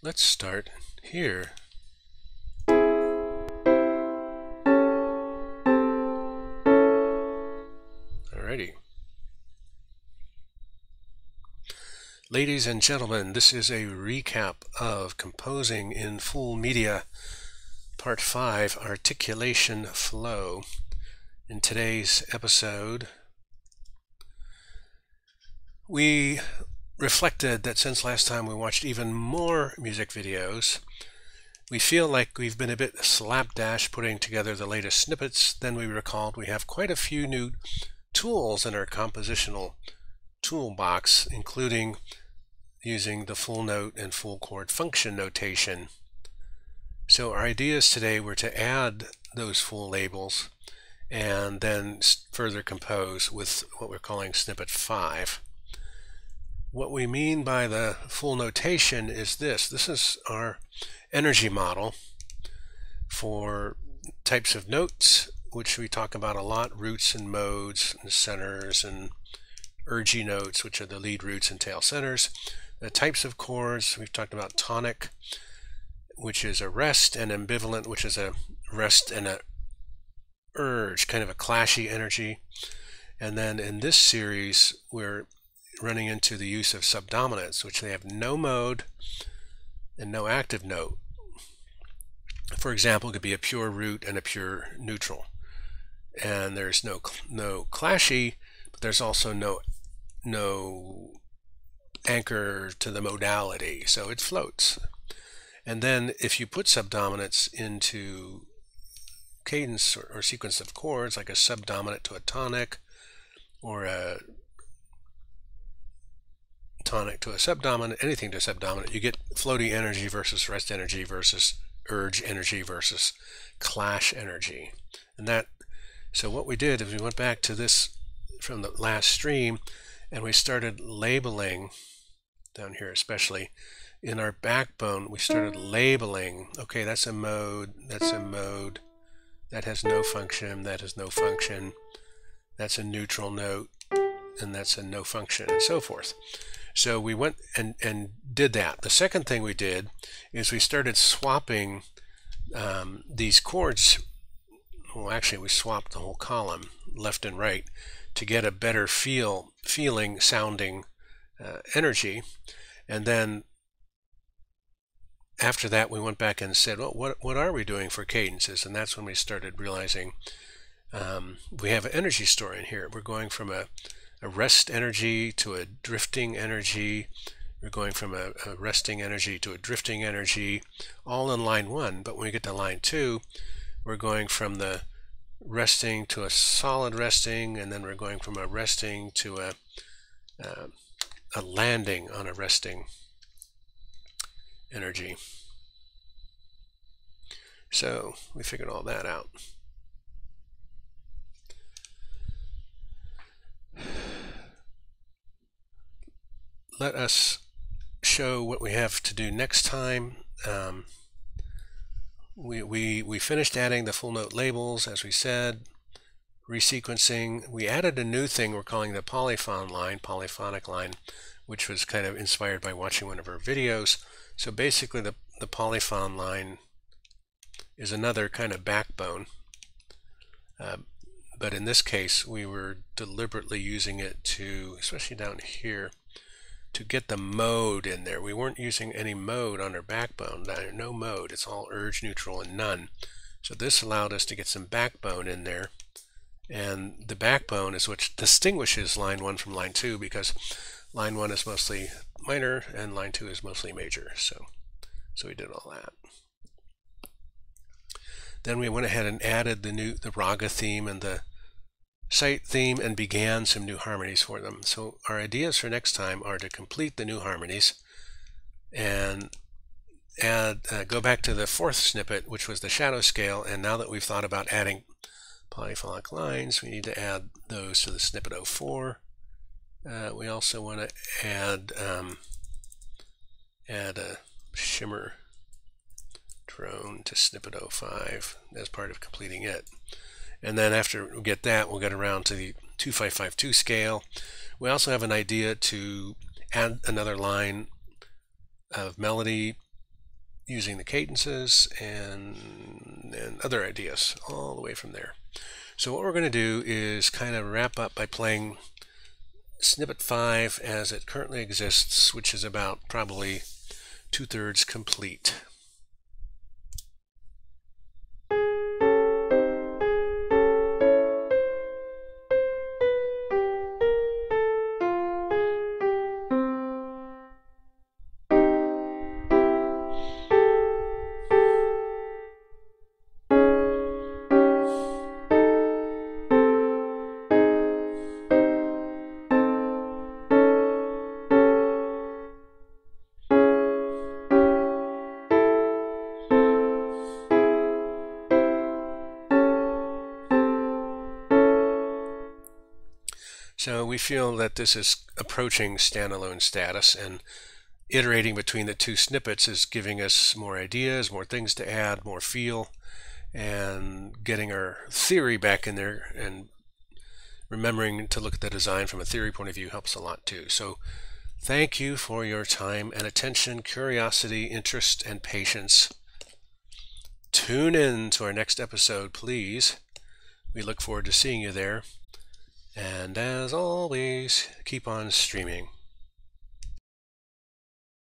let's start here. Alrighty. Ladies and gentlemen, this is a recap of composing in full media, part 5, articulation flow. In today's episode, we reflected that since last time we watched even more music videos, we feel like we've been a bit slapdash putting together the latest snippets. Then we recalled we have quite a few new tools in our compositional toolbox, including using the full note and full chord function notation. So our ideas today were to add those full labels and then further compose with what we're calling snippet 5. What we mean by the full notation is this. This is our energy model for types of notes, which we talk about a lot, roots and modes and centers and urgy notes, which are the lead roots and tail centers. The types of chords, we've talked about tonic, which is a rest, and ambivalent, which is a rest and a urge, kind of a clashy energy. And then in this series, we're running into the use of subdominants, which they have no mode and no active note. For example, it could be a pure root and a pure neutral. And there's no no clashy, but there's also no no anchor to the modality, so it floats. And then if you put subdominants into cadence or, or sequence of chords, like a subdominant to a tonic, or a tonic to a subdominant, anything to a subdominant, you get floating energy versus rest energy versus urge energy versus clash energy. And that, so what we did is we went back to this from the last stream and we started labeling, down here especially, in our backbone, we started labeling, okay, that's a mode, that's a mode, that has no function, that has no function, that's a neutral note, and that's a no function, and so forth. So we went and, and did that. The second thing we did is we started swapping um, these chords. Well, actually, we swapped the whole column, left and right, to get a better feel, feeling, sounding uh, energy. And then after that, we went back and said, well, what, what are we doing for cadences? And that's when we started realizing um, we have an energy store in here. We're going from a a rest energy to a drifting energy. We're going from a, a, resting energy to a drifting energy, all in line one. But when we get to line two, we're going from the resting to a solid resting, and then we're going from a resting to a, uh, a landing on a resting energy. So we figured all that out. Let us show what we have to do next time. Um, we, we, we finished adding the full note labels, as we said, resequencing. We added a new thing we're calling the polyphone line, polyphonic line, which was kind of inspired by watching one of our videos. So basically the, the polyphone line is another kind of backbone. But in this case, we were deliberately using it to, especially down here, to get the mode in there. We weren't using any mode on our backbone, no mode. It's all urge, neutral, and none. So this allowed us to get some backbone in there. And the backbone is what distinguishes line 1 from line 2 because line 1 is mostly minor and line 2 is mostly major. So, so we did all that. Then we went ahead and added the new the raga theme and the sight theme and began some new harmonies for them. So our ideas for next time are to complete the new harmonies and add uh, go back to the fourth snippet, which was the shadow scale. And now that we've thought about adding polyphonic lines, we need to add those to the snippet 04. Uh, we also want to add um, add a shimmer drone to snippet 05 as part of completing it. And then after we get that, we'll get around to the 2552 scale. We also have an idea to add another line of melody using the cadences and, and other ideas all the way from there. So what we're going to do is kind of wrap up by playing snippet 5 as it currently exists, which is about probably two-thirds complete. So we feel that this is approaching standalone status and iterating between the two snippets is giving us more ideas, more things to add, more feel, and getting our theory back in there and remembering to look at the design from a theory point of view helps a lot too. So thank you for your time and attention, curiosity, interest, and patience. Tune in to our next episode, please. We look forward to seeing you there. And as always, keep on streaming.